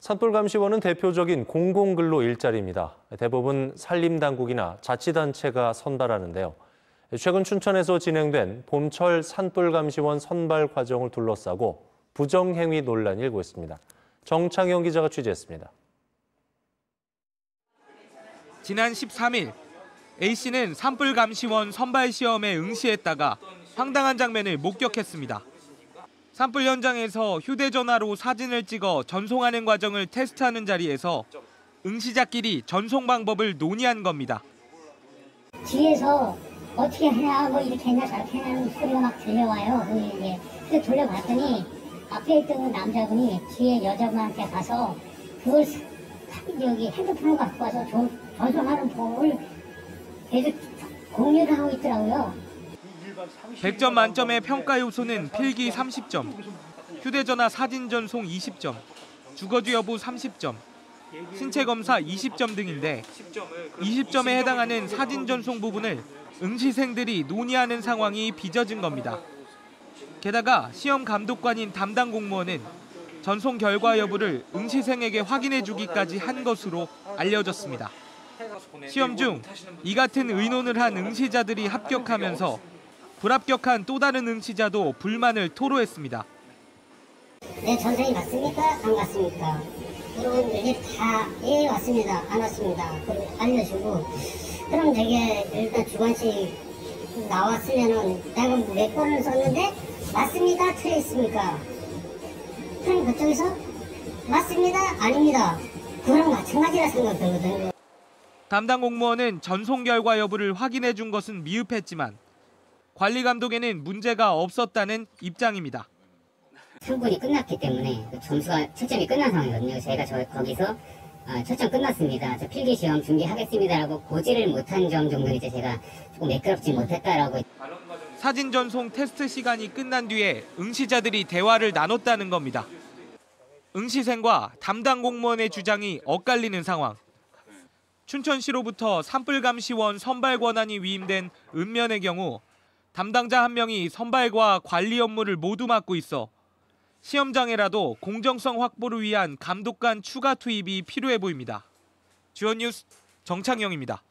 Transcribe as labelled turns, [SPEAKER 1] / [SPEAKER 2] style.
[SPEAKER 1] 산불감시원은 대표적인 공공근로 일자리입니다. 대부분 산림당국이나 자치단체가 선발하는데요. 최근 춘천에서 진행된 봄철 산불감시원 선발 과정을 둘러싸고 부정행위 논란이 일고 있습니다. 정창영 기자가 취재했습니다.
[SPEAKER 2] 지난 13일 A씨는 산불감시원 선발 시험에 응시했다가 황당한 장면을 목격했습니다. 산불 현장에서 휴대전화로 사진을 찍어 전송하는 과정을 테스트하는 자리에서 응시자끼리 전송 방법을 논의한 겁니다.
[SPEAKER 3] 뒤에서 어떻게 하냐 뭐 이렇게 했냐 저렇게 하냐는 소리가 막 들려와요. 그 돌려봤더니 앞에 있던 남자분이 뒤에 여자분한테 가서 그걸 사- 여기 핸드폰을 갖고 와서 전- 전송하는 법을 계속 공유를 하고 있더라고요.
[SPEAKER 2] 100점 만점의 평가 요소는 필기 30점, 휴대전화 사진 전송 20점, 주거지 여부 30점, 신체 검사 20점 등인데 20점에 해당하는 사진 전송 부분을 응시생들이 논의하는 상황이 빚어진 겁니다. 게다가 시험 감독관인 담당 공무원은 전송 결과 여부를 응시생에게 확인해 주기까지 한 것으로 알려졌습니다. 시험 중 이 같은 의논을 한 응시자들이 합격하면서 불합격한 또 다른 응시자도 불만을 토로했습니다.
[SPEAKER 3] 내 전생이 맞습니까? 안 맞습니까? 이게 다, 예, 왔습니다. 안. 그리고 알려주고, 그럼 되게 일단 주관식 나왔으면은 내가 몇 번을 썼는데, 맞습니다? 틀렸습니까? 그럼 그쪽에서, 맞습니다? 아닙니다. 그거랑 마찬가지라 생각되거든요.
[SPEAKER 2] 담당 공무원은 전송 결과 여부를 확인해 준 것은 미흡했지만 관리 감독에는 문제가 없었다는 입장입니다.
[SPEAKER 4] 상분이 끝났기 때문에 그 점수가 채점이 끝난 상황이거든요. 저희가 저 거기서 아, 채점 끝났습니다. 저 필기 시험 준비하겠습니다라고 고지를 못한 점 정도는 이제 제가 조금 매끄럽지 못했다라고
[SPEAKER 2] 사진 전송 테스트 시간이 끝난 뒤에 응시자들이 대화를 나눴다는 겁니다. 응시생과 담당 공무원의 주장이 엇갈리는 상황. 춘천시로부터 산불감시원 선발 권한이 위임된 읍면의 경우 담당자 한 명이 선발과 관리 업무를 모두 맡고 있어 시험장에라도 공정성 확보를 위한 감독관 추가 투입이 필요해 보입니다. 주연 뉴스 정창영입니다.